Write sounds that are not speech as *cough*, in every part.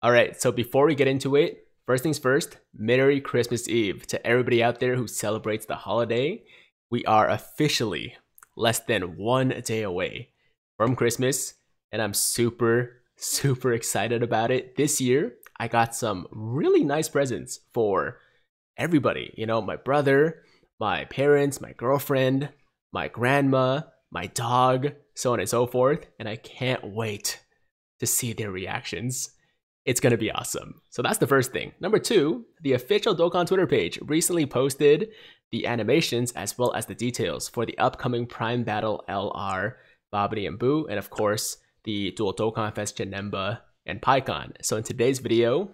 All right, so before we get into it, first things first, Merry Christmas Eve to everybody out there who celebrates the holiday. We are officially less than one day away from Christmas, and I'm super, super excited about it. This year, I got some really nice presents for everybody. You know, my brother, my parents, my girlfriend, my grandma, my dog, so on and so forth, and I can't wait to see their reactions it's going to be awesome. So that's the first thing. Number two, the official Dokkan Twitter page recently posted the animations as well as the details for the upcoming Prime Battle LR, Babidi and Buu, and of course, the Dual Dokkan Fest Janemba and Pikkon. So in today's video,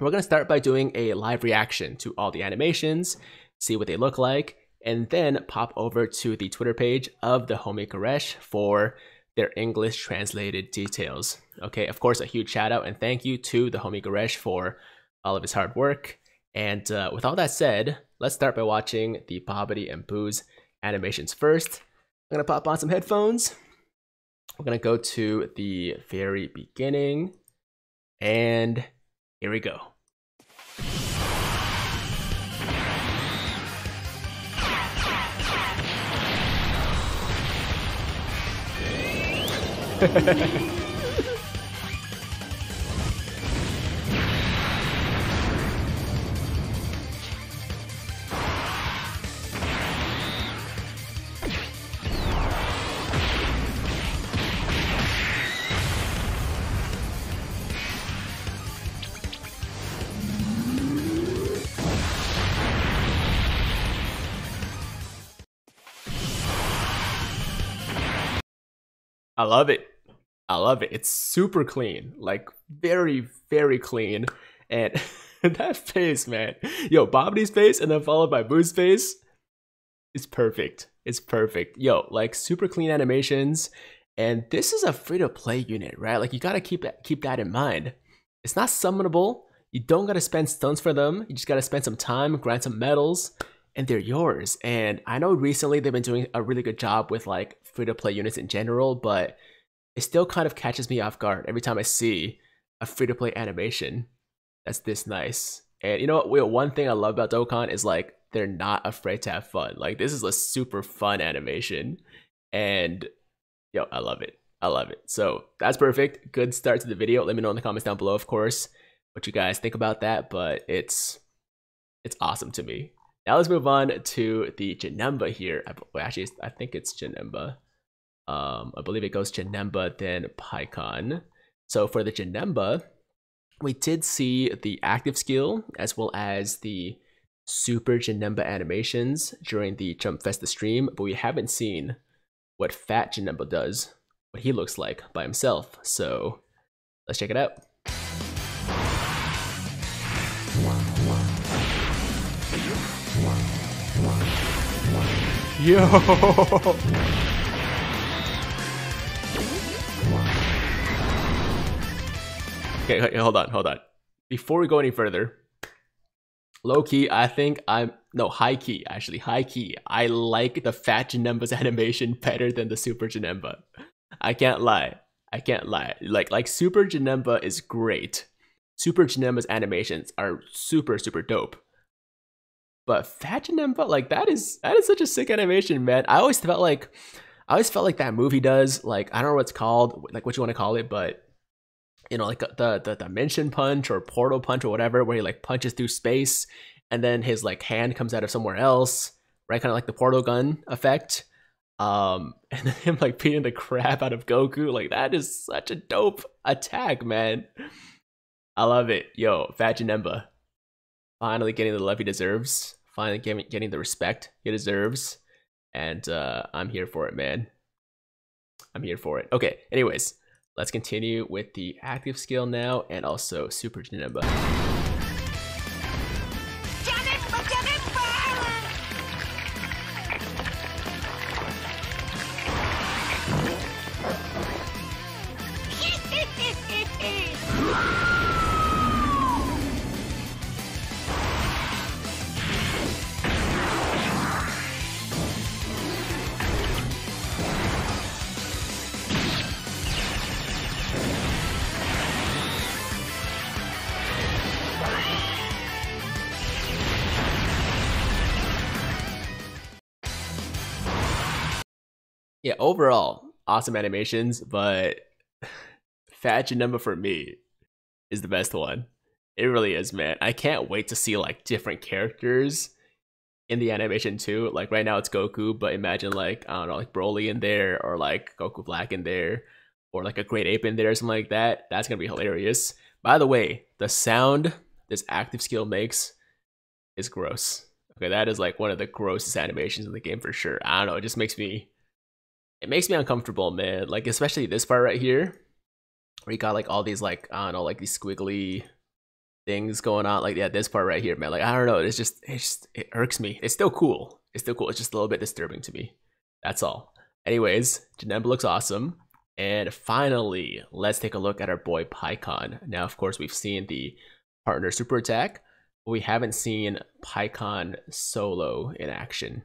we're going to start by doing a live reaction to all the animations, see what they look like, and then pop over to the Twitter page of the homie Goresh for their English translated details. Okay, of course, a huge shout out and thank you to the homie Goresh for all of his hard work. And uh, with all that said, let's start by watching the Babidi and Buu's animations first. I'm gonna pop on some headphones. We're gonna go to the very beginning, and here we go. I love it. I love it. It's super clean, like very, very clean. And *laughs* that face, man. Yo, Babidi's face and then followed by Buu's face is perfect. It's perfect. Yo, like super clean animations. And this is a free-to-play unit, right? Like you gotta keep that keep that in mind. It's not summonable. You don't gotta spend stones for them. You just gotta spend some time, grind some medals, and they're yours. And I know recently they've been doing a really good job with like free to play units in general, but it still kind of catches me off guard every time I see a free to play animation that's this nice. And you know what? One thing I love about Dokkan is like they're not afraid to have fun. Like this is a super fun animation, and yo, I love it. I love it. So that's perfect. Good start to the video. Let me know in the comments down below, of course, what you guys think about that. But it's it's awesome to me. Now let's move on to the Janemba here. I, actually, I think it's Janemba. Um, I believe it goes Janemba, then Pikkon. So for the Janemba, we did see the active skill as well as the Super Janemba animations during the Jump Festa stream, but we haven't seen what Fat Janemba does, what he looks like by himself. So let's check it out. Yo! *laughs* Okay, hold on, hold on. Before we go any further, low key, I think I'm no high key actually high key. I like the Fat Janemba's *laughs* animation better than the Super Janemba. I can't lie. I can't lie. Like like Super Janemba is great. Super Janemba's animations are super super dope. But Fat Janemba, like that is that is such a sick animation, man. I always felt like I always felt like that movie does. Like I don't know what it's called, like what you want to call it, but you know, like the the dimension punch or portal punch or whatever, where he like punches through space and then his like hand comes out of somewhere else, right? Kind of like the portal gun effect. Um, *laughs* and then him like beating the crap out of Goku, like that is such a dope attack, man. I love it. Yo, Fat. Finally getting the love he deserves finally getting, getting the respect he deserves. And uh, I'm here for it, man. I'm here for it. Okay, anyways, let's continue with the active skill now and also Super Janemba. Yeah, overall, awesome animations, but *laughs* Fat Janemba for me is the best one. It really is, man. I can't wait to see like different characters in the animation too. Like right now it's Goku, but imagine like I don't know, like Broly in there or like Goku Black in there or like a Great Ape in there or something like that. That's gonna be hilarious. By the way, the sound this active skill makes is gross. Okay, that is like one of the grossest animations in the game for sure. I don't know, it just makes me it makes me uncomfortable, man. Like especially this part right here, where you got like all these like I don't know, like these squiggly things going on. Like yeah, this part right here, man. Like I don't know, it's just it's just it irks me. It's still cool. It's still cool. It's just a little bit disturbing to me. That's all. Anyways, Janemba looks awesome. And finally, let's take a look at our boy Pikkon. Now, of course, we've seen the partner super attack, but we haven't seen Pikkon solo in action.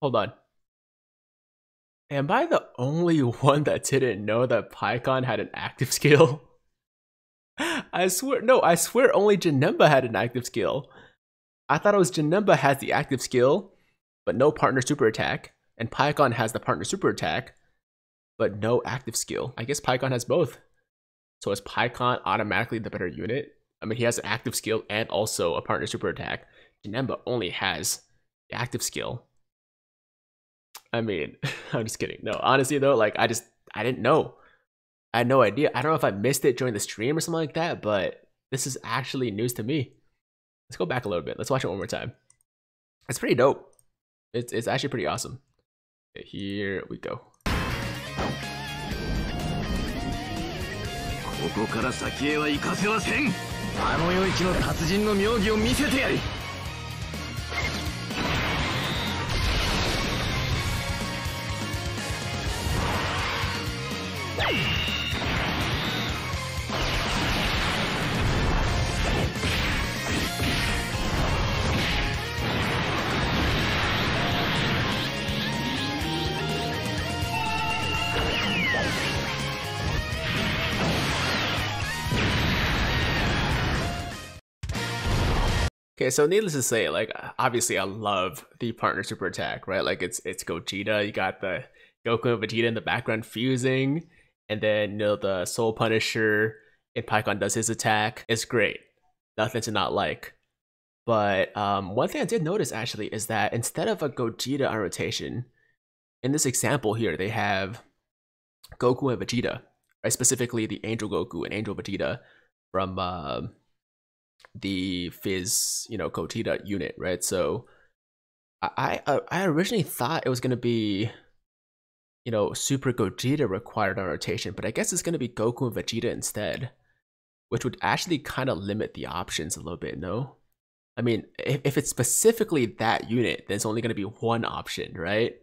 Hold on. Am I the only one that didn't know that Pikkon had an active skill? *laughs* I swear, no, I swear only Janemba had an active skill. I thought it was Janemba has the active skill, but no partner super attack, and Pikkon has the partner super attack, but no active skill. I guess Pikkon has both. So is Pikkon automatically the better unit? I mean, he has an active skill and also a partner super attack. Janemba only has the active skill. I mean, *laughs* I'm just kidding. No, honestly though, like I just I didn't know. I had no idea. I don't know if I missed it during the stream or something like that, but this is actually news to me. Let's go back a little bit. Let's watch it one more time. It's pretty dope. It's it's actually pretty awesome. Here we go. ここから先へは行かせません。あの世一の達人の妙技を見せてやる。Okay, so needless to say, like obviously I love the partner super attack, right? Like it's it's Gogeta, you got the Goku and Vegeta in the background fusing, and then you know the Soul Punisher and Pikkon does his attack. It's great. Nothing to not like. But um, one thing I did notice actually is that instead of a Gogeta on rotation, in this example here, they have Goku and Vegeta, right? Specifically the Angel Goku and Angel Vegeta from uh, the Fizz, you know, Gogeta unit, right? So I I, I originally thought it was gonna be, you know, Super Gogeta required on rotation, but I guess it's gonna be Goku and Vegeta instead, which would actually kind of limit the options a little bit. No, I mean, if, if it's specifically that unit, then it's only gonna be one option, right?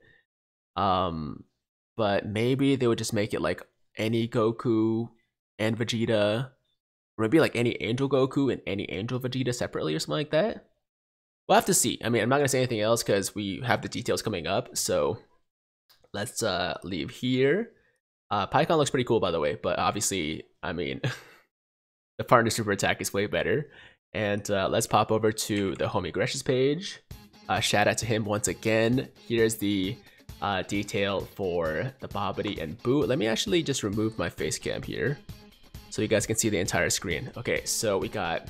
Um, but maybe they would just make it like any Goku and Vegeta or maybe like any Angel Goku and any Angel Vegeta separately or something like that. We'll have to see. I mean, I'm not gonna say anything else because we have the details coming up. So let's uh leave here. Uh, Pikkon looks pretty cool, by the way, but obviously, I mean, *laughs* the partner super attack is way better. And uh, let's pop over to the homie Goresh's page. Uh, shout out to him once again. Here's the uh, detail for the Babidi and Buu. Let me actually just remove my face cam here so you guys can see the entire screen. Okay, so we got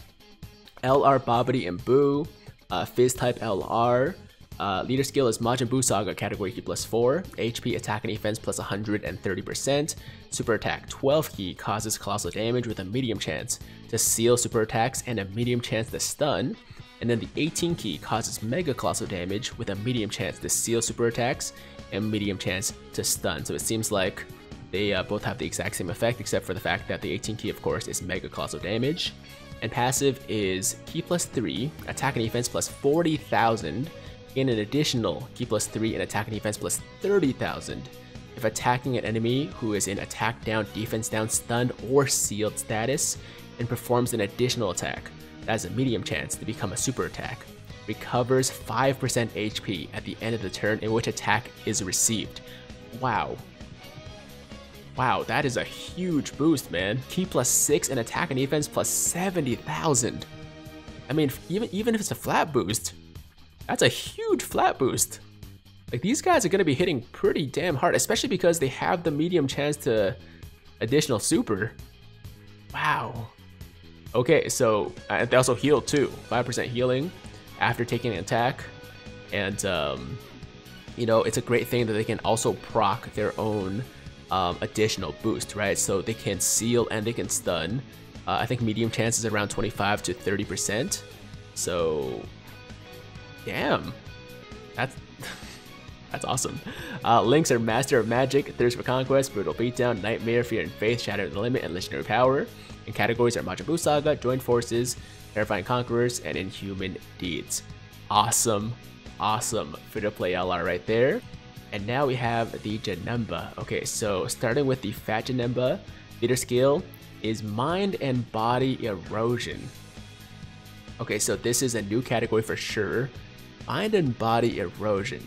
LR Babidi and Buu, uh, Fizz type LR, uh, leader skill is Majin Buu Saga category Ki plus 4, HP attack and defense plus 130%, super attack 12 Ki causes colossal damage with a medium chance to seal super attacks and a medium chance to stun, and then the 18 Ki causes mega colossal damage with a medium chance to seal super attacks and medium chance to stun. So it seems like they uh, both have the exact same effect, except for the fact that the 18 Ki, of course, is Mega Colossal Damage. And passive is Ki plus 3, Attack and Defense plus 40,000, and an additional Ki plus 3 and Attack and Defense plus 30,000 if attacking an enemy who is in attack down, defense down, stunned, or sealed status, and performs an additional attack has a medium chance to become a super attack, recovers 5% HP at the end of the turn in which attack is received. Wow. Wow, that is a huge boost, man. Ki plus 6 and attack and defense plus 70,000. I mean, even, even if it's a flat boost, that's a huge flat boost. Like, these guys are going to be hitting pretty damn hard, especially because they have the medium chance to additional super. Wow. Okay, so uh, they also heal too. 5% healing after taking an attack. And, um, you know, it's a great thing that they can also proc their own um, additional boost, right? So they can seal and they can stun. Uh, I think medium chance is around 25 to 30%. So, damn. That's *laughs* that's awesome. Uh, links are Master of Magic, Thirst for Conquest, Brutal Beatdown, Nightmare, Fear and Faith, Shatter the Limit, and Legendary Power. And categories are Majin Saga, Joined Forces, Terrifying Conquerors, and Inhuman Deeds. Awesome, awesome free-to-play LR right there. And now we have the Janemba. Okay, so starting with the Fat Janemba, leader skill is Mind and Body Erosion. Okay, so this is a new category for sure. Mind and Body Erosion.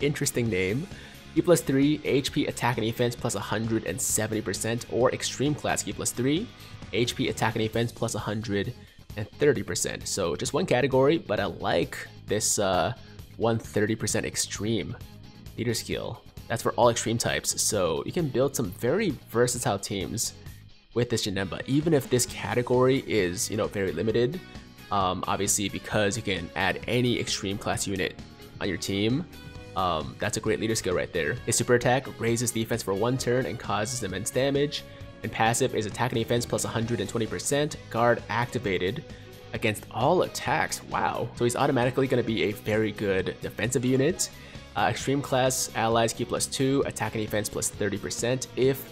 Interesting name. Ki plus 3, HP attack and defense plus 170%, or Extreme Class Ki plus 3, HP attack and defense plus 130%. So just one category, but I like this uh, 130% Extreme leader skill. That's for all Extreme types, so you can build some very versatile teams with this Janemba, even if this category is, you know, very limited. Um, obviously, because you can add any Extreme Class unit on your team, um, that's a great leader skill right there. His super attack raises defense for one turn and causes immense damage. And passive is attack and defense plus 120%, guard activated against all attacks. Wow. So he's automatically going to be a very good defensive unit. Uh, extreme class allies Ki plus 2, attack and defense plus 30% if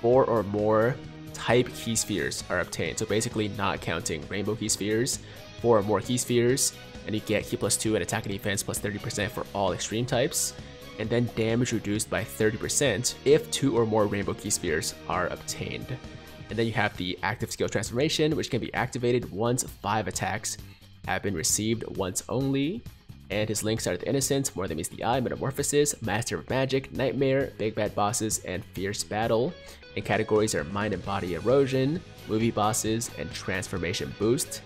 4 or more type Ki spheres are obtained. So basically not counting rainbow Ki spheres, 4 or more Ki spheres, and you get Ki plus 2 and attack and defense plus 30% for all extreme types, and then damage reduced by 30% if 2 or more Rainbow Ki Spheres are obtained. And then you have the active skill transformation, which can be activated once 5 attacks have been received once only. And his links are the Innocence, More Than Meets the Eye, Metamorphosis, Master of Magic, Nightmare, Big Bad Bosses, and Fierce Battle. And categories are Mind and Body Erosion, Movie Bosses, and Transformation Boost.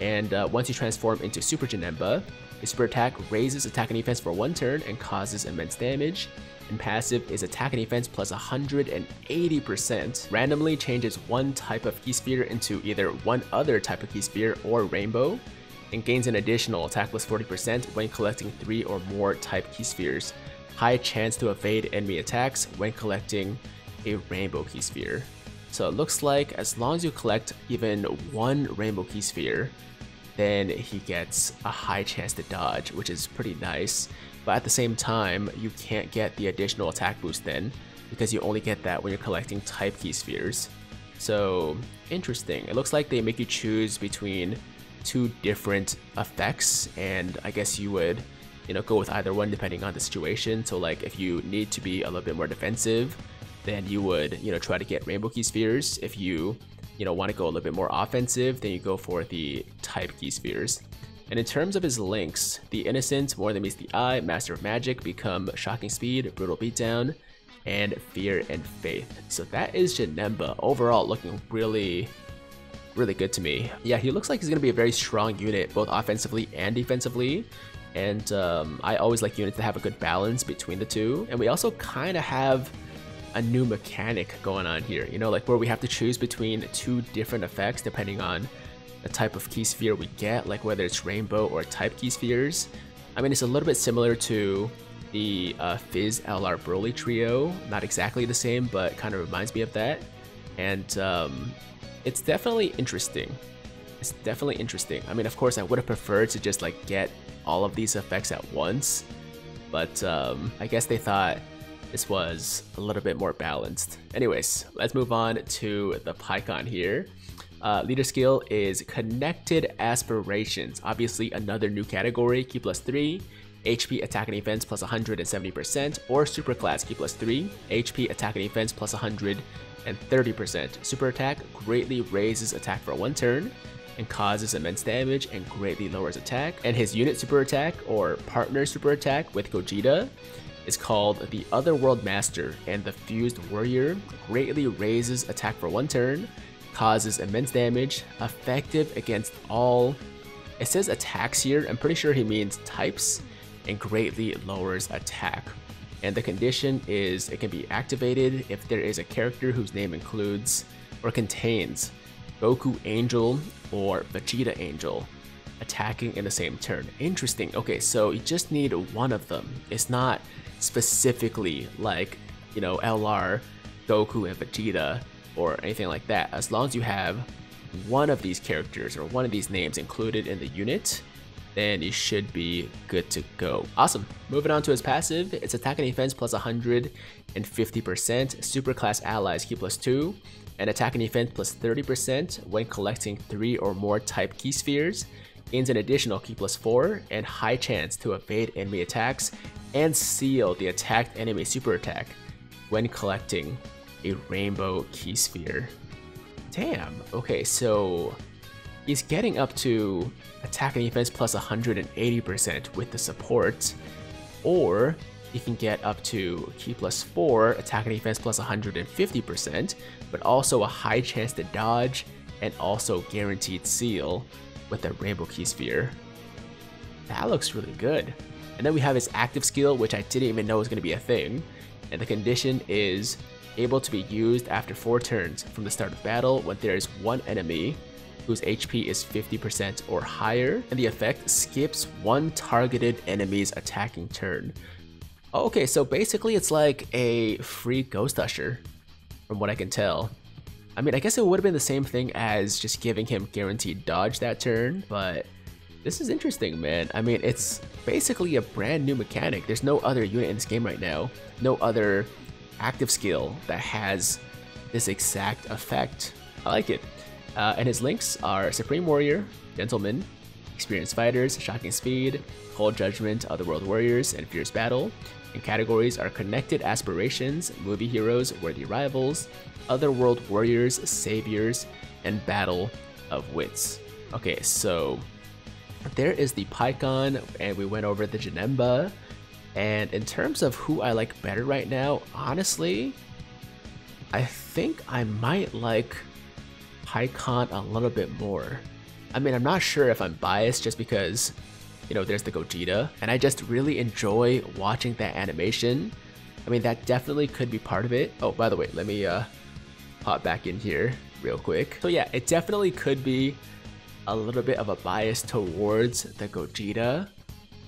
And uh, once you transform into Super Janemba, his super attack raises attack and defense for one turn and causes immense damage. And passive is attack and defense plus 180%. Randomly changes one type of Ki Sphere into either one other type of Ki Sphere or Rainbow, and gains an additional attack plus 40% when collecting three or more type Ki Spheres. High chance to evade enemy attacks when collecting a Rainbow Ki Sphere. So it looks like as long as you collect even one Rainbow Ki Sphere, then he gets a high chance to dodge, which is pretty nice. But at the same time, you can't get the additional attack boost then, because you only get that when you're collecting type Ki spheres. So, interesting. It looks like they make you choose between two different effects, and I guess you would, you know, go with either one depending on the situation. So like if you need to be a little bit more defensive, then you would, you know, try to get Rainbow Ki spheres. If you you know, want to go a little bit more offensive, then you go for the type Ki spheres. And in terms of his links, the Innocent, More Than Meets the Eye, Master of Magic become Shocking Speed, Brutal Beatdown, and Fear and Faith. So that is Janemba. Overall, looking really, really good to me. Yeah, he looks like he's going to be a very strong unit, both offensively and defensively. And um, I always like units that have a good balance between the two. And we also kind of have a new mechanic going on here, you know, like where we have to choose between two different effects depending on the type of Ki sphere we get, like whether it's rainbow or type Ki spheres. I mean, it's a little bit similar to the uh, Fizz LR Broly trio, not exactly the same, but kind of reminds me of that. And um, it's definitely interesting. It's definitely interesting. I mean, of course, I would have preferred to just like get all of these effects at once, but um, I guess they thought this was a little bit more balanced. Anyways, let's move on to the Pikkon here. Uh, leader skill is Connected Aspirations. Obviously, another new category, Ki plus 3, HP attack and defense plus 170%, or super class Ki plus 3, HP attack and defense plus 130%. Super attack greatly raises attack for one turn, and causes immense damage and greatly lowers attack. And his unit super attack, or partner super attack with Gogeta, is called the Otherworld Master, and the Fused Warrior greatly raises attack for one turn, causes immense damage, effective against all. It says attacks here, I'm pretty sure he means types, and greatly lowers attack. And the condition is it can be activated if there is a character whose name includes or contains Goku Angel or Vegeta Angel attacking in the same turn. Interesting. Okay, so you just need one of them. It's not specifically like, you know, LR, Goku, and Vegeta or anything like that. As long as you have one of these characters or one of these names included in the unit, then you should be good to go. Awesome. Moving on to his passive, it's attack and defense plus 150%, super class allies Ki plus 2, and attack and defense plus 30% when collecting 3 or more type Ki spheres, gains an additional Ki plus 4, and high chance to evade enemy attacks and seal the attacked enemy super attack when collecting a rainbow Ki sphere. Damn, okay, so he's getting up to attack and defense plus 180% with the support, or you can get up to Ki plus 4, attack and defense plus 150%, but also a high chance to dodge, and also guaranteed seal with the Rainbow Ki Sphere. That looks really good. And then we have his active skill, which I didn't even know was going to be a thing. And the condition is able to be used after 4 turns from the start of battle when there is one enemy whose HP is 50% or higher, and the effect skips one targeted enemy's attacking turn. Okay, so basically it's like a free Ghost Usher, from what I can tell. I mean, I guess it would have been the same thing as just giving him guaranteed dodge that turn, but this is interesting, man. I mean, it's basically a brand new mechanic. There's no other unit in this game right now, no other active skill that has this exact effect. I like it. Uh, and his links are Supreme Warrior, Gentleman, Experienced Fighters, Shocking Speed, Cold Judgment, Otherworld Warriors, and Fierce Battle. And categories are Connected Aspirations, Movie Heroes, Worthy Rivals, Otherworld Warriors, Saviors, and Battle of Wits. Okay, so there is the Pikkon, and we went over the Janemba. And in terms of who I like better right now, honestly, I think I might like Pikkon a little bit more. I mean, I'm not sure if I'm biased just because, you know, there's the Gogeta, and I just really enjoy watching that animation. I mean, that definitely could be part of it. Oh, by the way, let me uh, pop back in here real quick. So yeah, it definitely could be a little bit of a bias towards the Gogeta,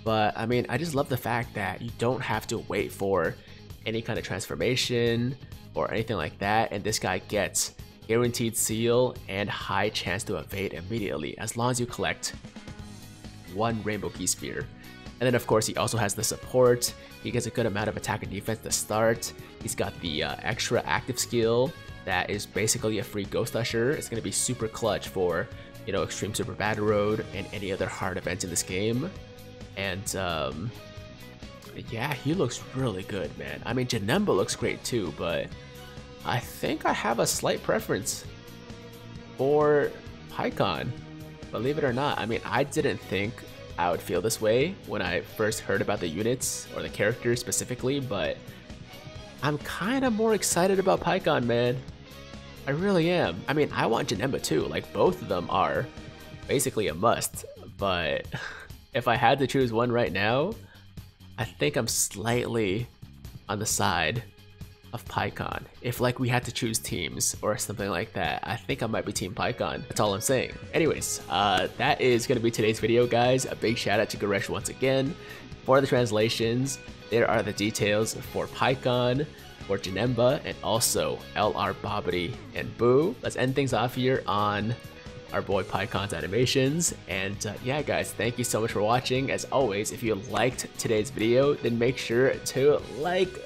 but I mean, I just love the fact that you don't have to wait for any kind of transformation or anything like that, and this guy gets guaranteed seal, and high chance to evade immediately as long as you collect one Rainbow Ki Sphere. And then of course he also has the support, he gets a good amount of attack and defense to start, he's got the uh, extra active skill that is basically a free Ghost Usher, it's going to be super clutch for, you know, Extreme Super Battle Road and any other hard events in this game. And um, yeah, he looks really good, man. I mean, Janemba looks great too, but I think I have a slight preference for Pikkon. Believe it or not, I mean, I didn't think I would feel this way when I first heard about the units or the characters specifically, but I'm kind of more excited about Pikkon, man. I really am. I mean, I want Janemba too, like both of them are basically a must, but *laughs* if I had to choose one right now, I think I'm slightly on the side of Pikkon. If like we had to choose teams or something like that, I think I might be Team Pikkon. That's all I'm saying. Anyways, uh, that is to be today's video, guys. A big shout out to Goresh once again. For the translations, there are the details for Pikkon, for Janemba, and also LR Babidi and Buu. Let's end things off here on our boy Pikkon's animations. And uh, yeah, guys, thank you so much for watching. As always, if you liked today's video, then make sure to like